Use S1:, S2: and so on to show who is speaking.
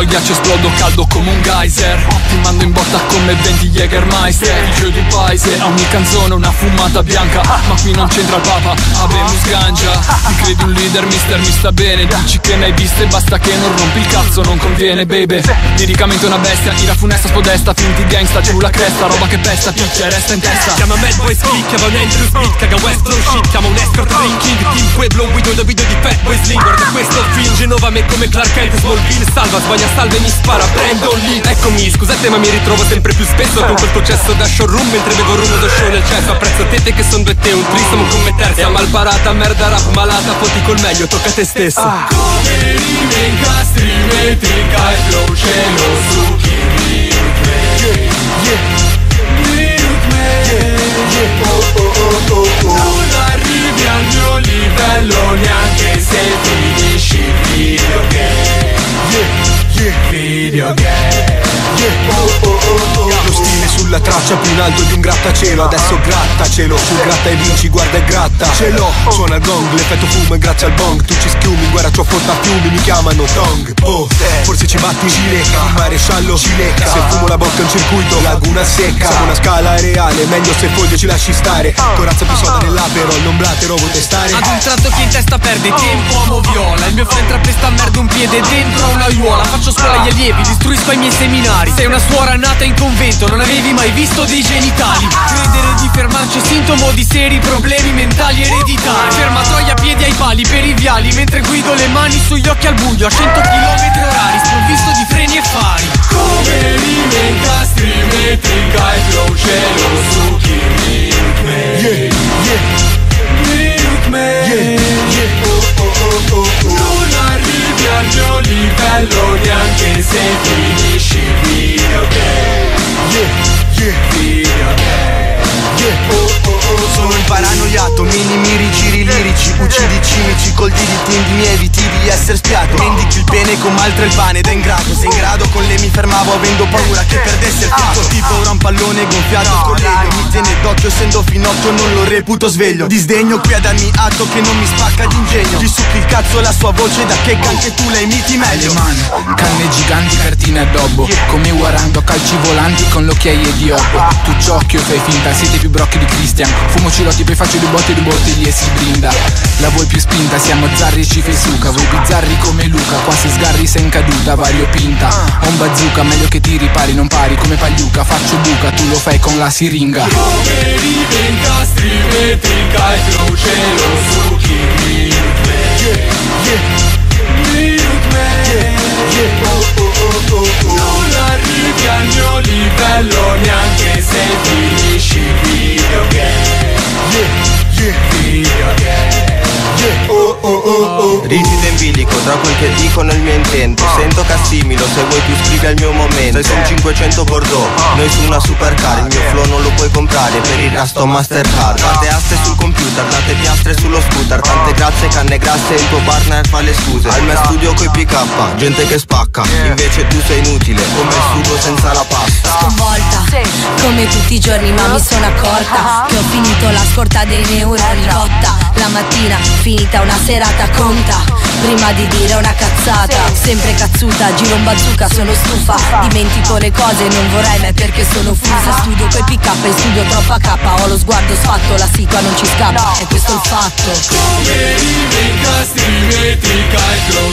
S1: al ghiaccio esplodo caldo come un geyser. Ti mando in botta come 20 Jägermeister. Figlio di paese, a ogni canzone una fumata bianca. Ma qui non c'entra il papa, abbiamo sgangia. Ti credi un leader, mister, mi sta bene. Dici che ne hai viste, basta che non rompi il cazzo, non conviene, baby. Liricamente una bestia, ira funesta, spodesta Finti gangsta, giù la cresta, roba che pesta Picchia, resta in testa.
S2: Chiama Mad Boy Speak, chiama un Andrew Smith Caga Westro shit, chiama un escort Ray King Team Pueblo, guido da video di Fat Boy Sling Guarda questo film, Genova me come Clark Kent Smallville, salva, sbaglia, salve, mi spara Brandon Lee, eccomi, scusate ma mi ritrovo sempre più spesso Con quel processo da showroom mentre bevo rum do show nel cesso. Apprezzo tete che son due te, un trisomo come terza. Malparata, merda rap malata, foti col meglio, tocca a te stesso.
S1: Come rime incastri, metrica flow cielo su chi Non video game. Yeah, oh, oh,
S3: oh, oh. Sulla traccia più in alto di un grattacielo. Adesso grattacelo Sul gratta e vinci, guarda e gratta. Ce l'ho, suona il gong, l'effetto fumo e grazie al bong. Tu ci schiumi, in guerra c'ho fotta fiumi, mi chiamano Tong. Oh, forse ci batti cilecca Il maresciallo cilecca Se fumo la bocca un circuito, laguna secca. Siamo una scala reale, meglio se foglio ci lasci stare. Corazza più soda nell'apero, non blatero, vuoi testare?
S2: Ad un tratto chi in testa perde tempo amo viola. Il mio friend trappesta merda un piede dentro una aiuola. Faccio scuola agli allievi, distruisco i miei seminari. Sei una suora nata in convento, non avevi mai visto dei genitali. Credere di fermarci è sintomo di seri problemi mentali ereditari. Ferma troia piedi ai pali per i viali Mentre guido le mani sugli occhi al buio. A 100 km orari Sprovvisto di freni e fari.
S1: Come rime incastri, metrica e flow cielo su chi Milkman Milkman Non arrivi al mio livello neanche se finisci
S4: paranoiato, minimi rigiri lirici Uccidi cinici col DDT di eviti di essere spiato. Mendichi il bene con maltra il pane da ingrato. Se in grado con le mi fermavo avendo paura che perdesse il fiato. Tipo ora un pallone gonfiato con tiene d'occhio essendo finocchio non lo reputo sveglio. Disdegno qui a darmi atto che non mi spacca d'ingegno Gli succhi il cazzo la sua voce da che anche tu la imiti meglio.
S5: Mani, canne giganti, cartine addobbo. Come Warando, calci volanti con l'occhiaie di Oppo. Tu ciocchio, fai finta, siete più brocchi di Christian. Fumo cilotti, poi faccio due botte, due bottiglie e si brinda La vuoi più spinta, siamo zarri e ci fai suca. Voi bizzarri come Luca, qua se sgarri sei in caduta Vario pinta, ho un bazooka, meglio che ti ripari, non pari come pagliuca. Faccio buca, tu lo fai con la siringa
S1: Veriden castri vetri, kaj hrušeno suki grilbe. Yeah, yeah.
S6: Rigido in bilico tra quel che dico nel mio intento. Sento cassimilo se vuoi tu scrivi al mio momento. Sei su un 500 Bordeaux, noi su una supercar Il mio flow non lo puoi comprare. Per il resto Mastercard. Quante aste sul computer, date piastre sullo scooter. Tante grazie, canne grasse, il tuo partner fa le scuse. Al mio studio coi PK, gente che spacca. Invece tu sei inutile, come il sugo senza la pasta.
S7: Sconvolta. Come tutti i giorni ma mi sono accorta Che ho finito la scorta dei neuro ricotta La mattina finita una serata conta. Prima di dire una cazzata Sempre cazzuta, giro un bazooka, sono stufa. Dimentico le cose, non vorrei me perché sono fusa Studio coi e studio troppa K. Ho lo sguardo sfatto, la situa non ci scappa. E questo è il fatto.
S1: Come rime incastri, metrica e cielo